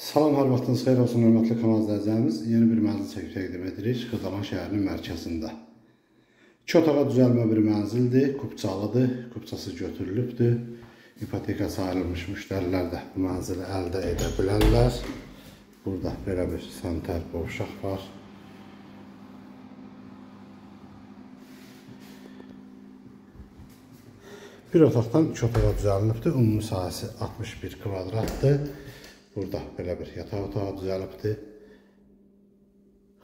Salam, hər vaxtınız xeyir olsun, hörmətli kanal izləyicilərimiz. Yeni bir mənzil çəkib təqdim edirik Xırdalan şəhərinin mərkəzində. İki otağa düzəlmə bir mənzildir, kupçalıdır, kupçası götürülübdür. İpotekası ayrılmış müştərilər də bu mənzili əldə edə bilərlər. Burada belə bir santər qovşaq var. Bir otaqdan iki otağa düzəlinibdir. Ümumi sahəsi 61 kvadratdır. Burada belə bir yataq otağı düzəlibdir.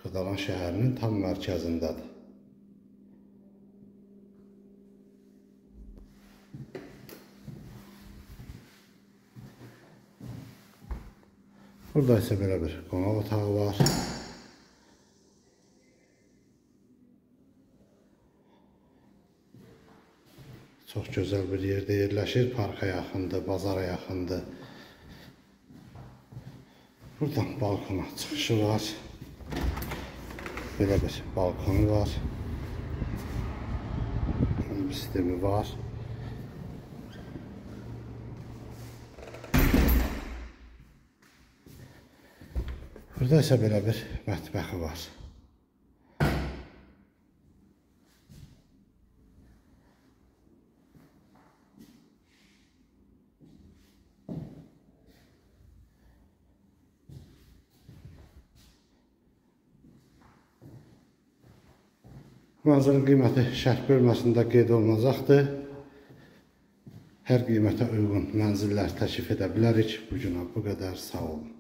Xırdalan şəhərinin tam mərkəzindədir. Burada isə belə bir qonaq otağı var. Çox gözəl bir yerdə yerləşir. Parka yaxındır, bazara yaxındır. Buradan balkona çıxışı var. Belə bir balkonu var. Bir sistemi var. Burada isə belə bir mətbəxi var. Mənzilin qiyməti şərh bölməsində qeyd olunacaqdır. Hər qiymətə uyğun mənzillər təklif edə bilərik. Bu günə bu qədər. Sağ olun.